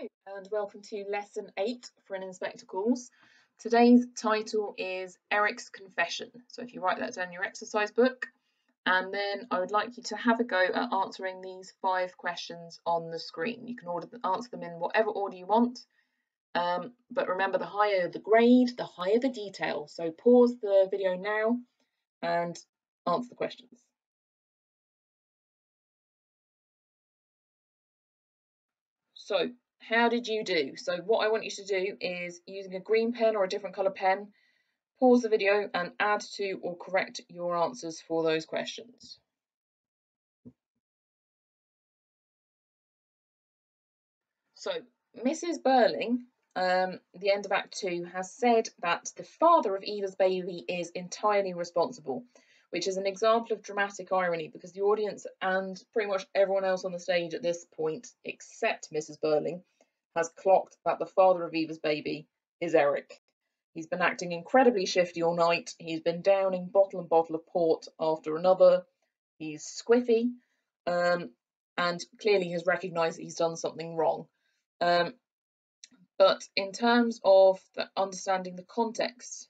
And welcome to lesson 8 for an Inspector Calls. Today's title is Eric's Confession. So if you write that down in your exercise book and then I would like you to have a go at answering these five questions on the screen. You can order, answer them in whatever order you want um, but remember the higher the grade, the higher the detail. So pause the video now and answer the questions. So how did you do? So what I want you to do is using a green pen or a different colour pen, pause the video and add to or correct your answers for those questions. So Mrs. Birling, um, the end of Act 2, has said that the father of Eva's baby is entirely responsible, which is an example of dramatic irony because the audience and pretty much everyone else on the stage at this point, except Mrs. Birling, has clocked that the father of Eva's baby is Eric. He's been acting incredibly shifty all night. He's been downing bottle and bottle of port after another. He's squiffy um, and clearly has recognised that he's done something wrong. Um, but in terms of the understanding the context,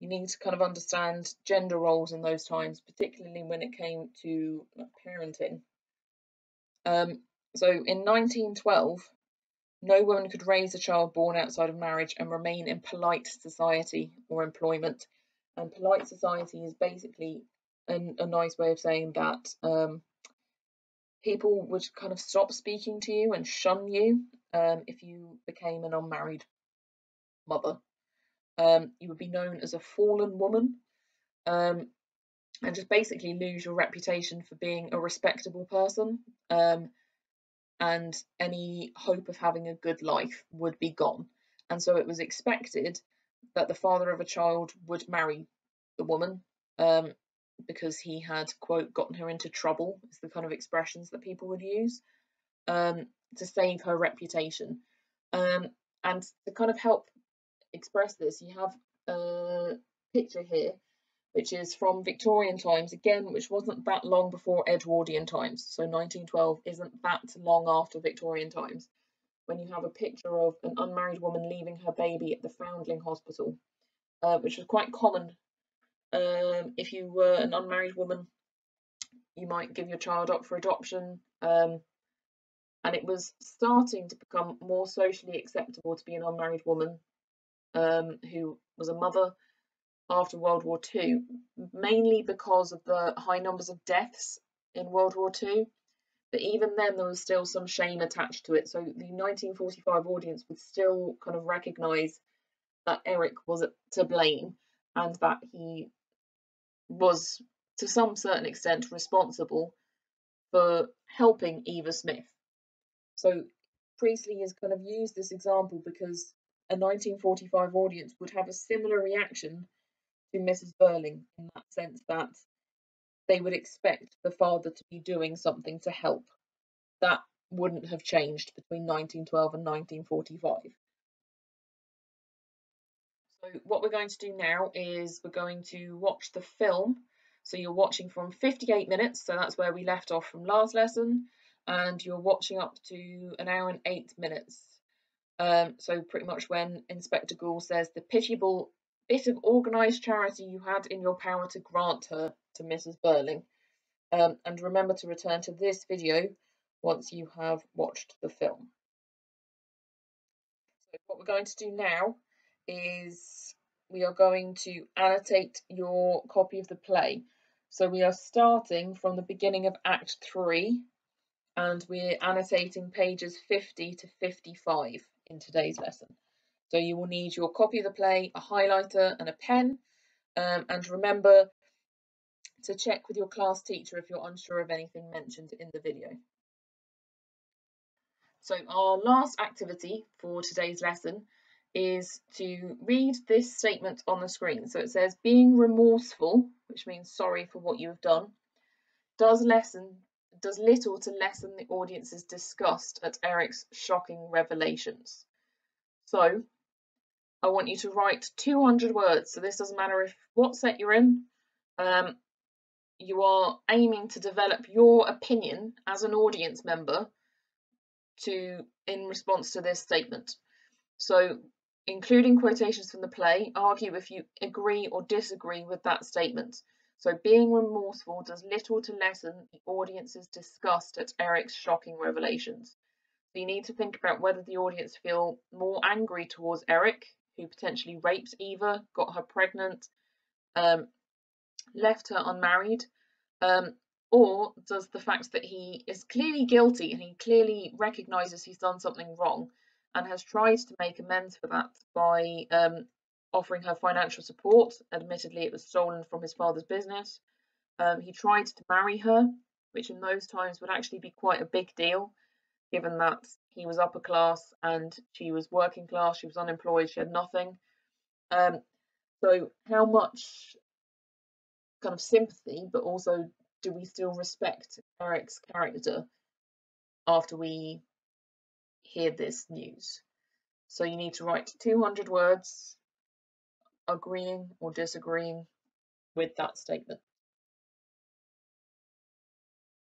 you need to kind of understand gender roles in those times, particularly when it came to parenting. Um, so in 1912, no woman could raise a child born outside of marriage and remain in polite society or employment. And polite society is basically an, a nice way of saying that um, people would kind of stop speaking to you and shun you um, if you became an unmarried mother. Um, you would be known as a fallen woman um, and just basically lose your reputation for being a respectable person. Um, and any hope of having a good life would be gone. And so it was expected that the father of a child would marry the woman um, because he had, quote, gotten her into trouble, is the kind of expressions that people would use, um, to save her reputation. Um, and to kind of help express this, you have a picture here which is from Victorian times, again, which wasn't that long before Edwardian times. So 1912 isn't that long after Victorian times. When you have a picture of an unmarried woman leaving her baby at the Foundling Hospital, uh, which was quite common. Um, if you were an unmarried woman, you might give your child up for adoption. Um, and it was starting to become more socially acceptable to be an unmarried woman um, who was a mother after World War II, mainly because of the high numbers of deaths in World War II. But even then, there was still some shame attached to it. So the 1945 audience would still kind of recognise that Eric was to blame and that he was, to some certain extent, responsible for helping Eva Smith. So Priestley has kind of used this example because a 1945 audience would have a similar reaction to Mrs. Birling in that sense that they would expect the father to be doing something to help. That wouldn't have changed between 1912 and 1945. So what we're going to do now is we're going to watch the film. So you're watching from 58 minutes, so that's where we left off from last lesson, and you're watching up to an hour and eight minutes. Um, so pretty much when Inspector Goole says the pitiable bit of organised charity you had in your power to grant her to Mrs. Birling. Um, and remember to return to this video once you have watched the film. So what we're going to do now is we are going to annotate your copy of the play. So we are starting from the beginning of Act 3 and we're annotating pages 50 to 55 in today's lesson. So you will need your copy of the play, a highlighter and a pen. Um, and remember to check with your class teacher if you're unsure of anything mentioned in the video. So our last activity for today's lesson is to read this statement on the screen. So it says, being remorseful, which means sorry for what you have done, does lesson does little to lessen the audience's disgust at Eric's shocking revelations. So I want you to write 200 words. So this doesn't matter if what set you're in. Um, you are aiming to develop your opinion as an audience member to in response to this statement. So, including quotations from the play, argue if you agree or disagree with that statement. So, being remorseful does little to lessen the audience's disgust at Eric's shocking revelations. So, you need to think about whether the audience feel more angry towards Eric, who potentially raped Eva, got her pregnant, um, left her unmarried, um, or does the fact that he is clearly guilty and he clearly recognises he's done something wrong and has tried to make amends for that by um, offering her financial support. Admittedly, it was stolen from his father's business. Um, he tried to marry her, which in those times would actually be quite a big deal, given that he was upper class and she was working class, she was unemployed, she had nothing. Um, so, how much kind of sympathy, but also do we still respect Eric's character after we hear this news? So you need to write 200 words agreeing or disagreeing with that statement.